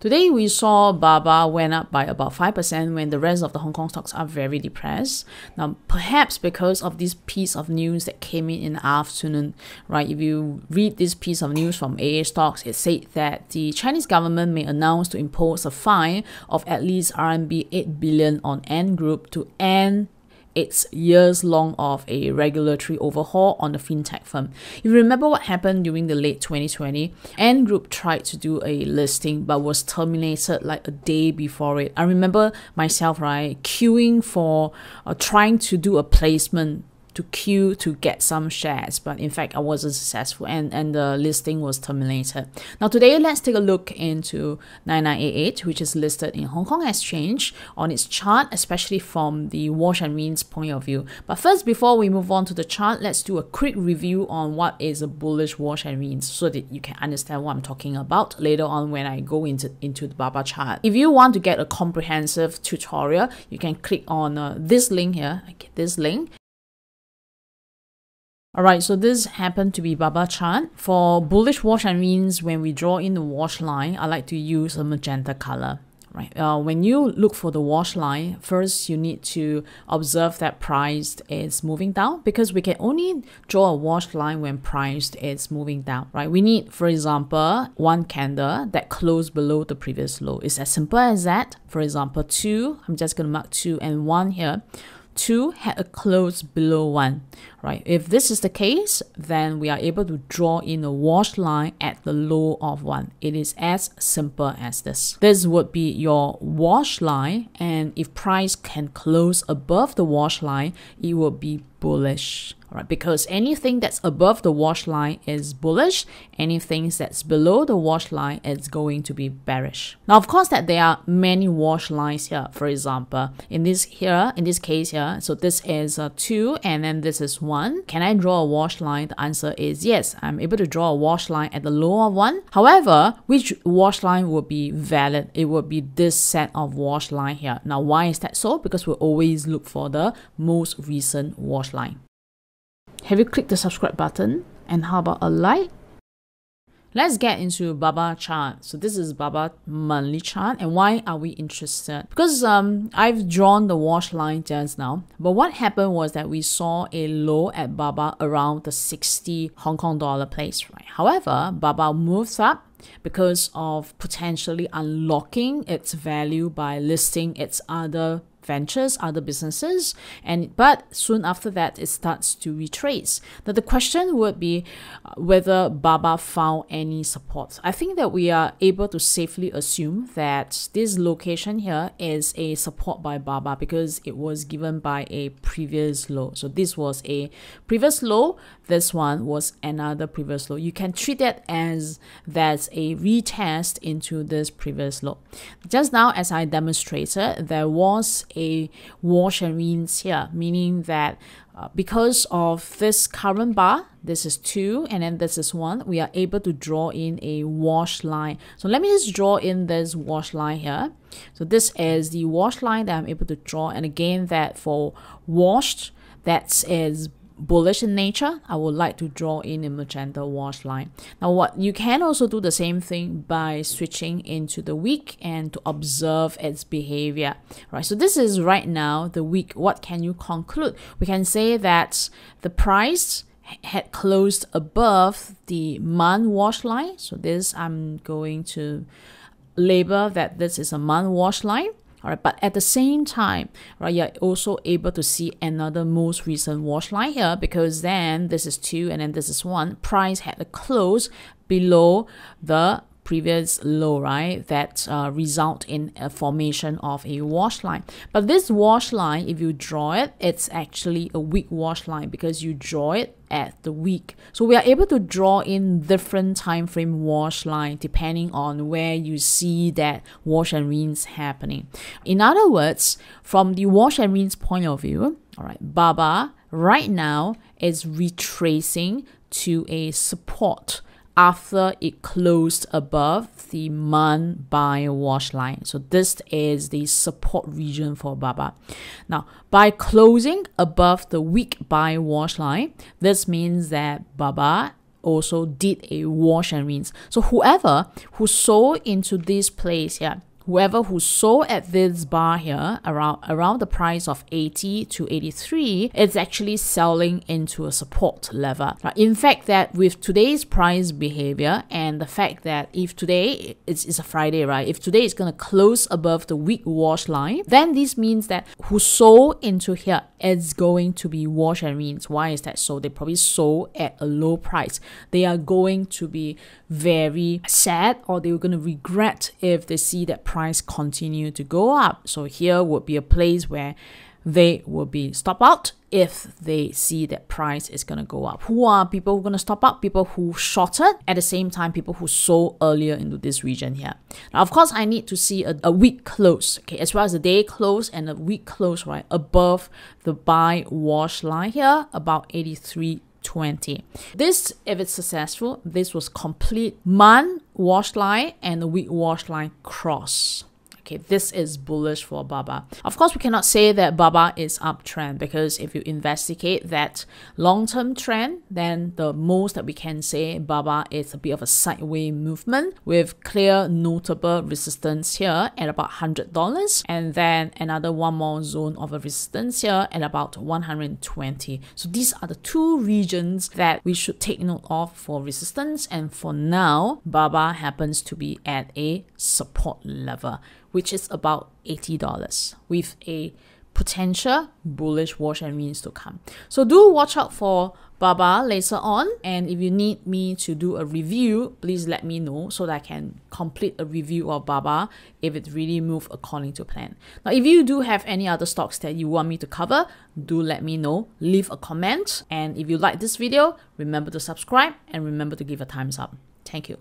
Today we saw Baba went up by about 5% when the rest of the Hong Kong stocks are very depressed. Now perhaps because of this piece of news that came in in the afternoon, right? If you read this piece of news from AA Stocks, it said that the Chinese government may announce to impose a fine of at least RMB 8 billion on Ant Group to end its years long of a regulatory overhaul on the fintech firm. If you remember what happened during the late 2020, Ant Group tried to do a listing but was terminated like a day before it. I remember myself, right, queuing for uh, trying to do a placement to queue to get some shares, but in fact I wasn't successful and, and the listing was terminated. Now today let's take a look into 9988 which is listed in Hong Kong Exchange on its chart, especially from the wash and rinse point of view. But first before we move on to the chart, let's do a quick review on what is a bullish wash and rinse so that you can understand what I'm talking about later on when I go into, into the Baba chart. If you want to get a comprehensive tutorial, you can click on uh, this link here, okay, this link Alright, so this happened to be Baba chart. For bullish wash and rinse when we draw in the wash line, I like to use a magenta color. Right. Uh, when you look for the wash line, first you need to observe that price is moving down because we can only draw a wash line when price is moving down, right? We need, for example, one candle that closed below the previous low. It's as simple as that. For example, two, I'm just going to mark two and one here 2 had a close below 1, right? If this is the case, then we are able to draw in a wash line at the low of 1. It is as simple as this. This would be your wash line, and if price can close above the wash line, it will be bullish right? Because anything that's above the wash line is bullish, anything that's below the wash line is going to be bearish. Now, of course, that there are many wash lines here. For example, in this here, in this case here, so this is a two, and then this is one. Can I draw a wash line? The answer is yes. I'm able to draw a wash line at the lower one. However, which wash line will be valid? It will be this set of wash line here. Now, why is that so? Because we always look for the most recent wash line. Have you clicked the subscribe button? And how about a like? Let's get into Baba chart. So this is Baba monthly chart and why are we interested? Because um I've drawn the wash line just now. But what happened was that we saw a low at Baba around the 60 Hong Kong dollar place, right? However, Baba moves up because of potentially unlocking its value by listing its other ventures, other businesses, and but soon after that it starts to retrace. Now the question would be uh, whether Baba found any support. I think that we are able to safely assume that this location here is a support by Baba because it was given by a previous low. So this was a previous low, this one was another previous low. You can treat that as that's a retest into this previous low. Just now as I demonstrated, there was a wash and rinse here, meaning that uh, because of this current bar, this is 2 and then this is 1, we are able to draw in a wash line. So let me just draw in this wash line here. So this is the wash line that I'm able to draw and again that for washed, that is bullish in nature, I would like to draw in a magenta wash line. Now what you can also do the same thing by switching into the week and to observe its behavior. Right. So this is right now the week. What can you conclude? We can say that the price had closed above the month wash line. So this I'm going to label that this is a month wash line all right but at the same time right you're also able to see another most recent wash line here because then this is two and then this is one. Price had a close below the previous low, right, that uh, result in a formation of a wash line. But this wash line, if you draw it, it's actually a week wash line because you draw it at the week. So we are able to draw in different time frame wash line depending on where you see that wash and rinse happening. In other words, from the wash and rinse point of view, all right, Baba right now is retracing to a support after it closed above the month buy wash line. So this is the support region for Baba. Now, by closing above the week buy wash line, this means that Baba also did a wash and rinse. So whoever who sold into this place here, whoever who sold at this bar here around around the price of 80 to 83 it's actually selling into a support level. In fact that with today's price behavior and the fact that if today it's, it's a friday right? If today is going to close above the week wash line then this means that who sold into here is going to be wash and rinse. Why is that so? They probably sold at a low price. They are going to be very sad or they're going to regret if they see that price continue to go up. So here would be a place where they will be stop out if they see that price is going to go up. Who are people who are going to stop out? People who shorted at the same time, people who sold earlier into this region here. Now, of course, I need to see a, a week close, okay, as well as a day close and a week close, right, above the buy wash line here, about 83 20. This, if it's successful, this was complete man wash line and week wash line cross. Okay, this is bullish for Baba. Of course, we cannot say that Baba is uptrend because if you investigate that long-term trend, then the most that we can say Baba is a bit of a sideways movement with clear notable resistance here at about $100 and then another one more zone of a resistance here at about 120. So these are the two regions that we should take note of for resistance and for now, Baba happens to be at a support level which is about $80 with a potential bullish wash and rinse to come. So do watch out for Baba later on. And if you need me to do a review, please let me know so that I can complete a review of Baba if it really moved according to plan. Now, if you do have any other stocks that you want me to cover, do let me know. Leave a comment. And if you like this video, remember to subscribe and remember to give a thumbs up. Thank you.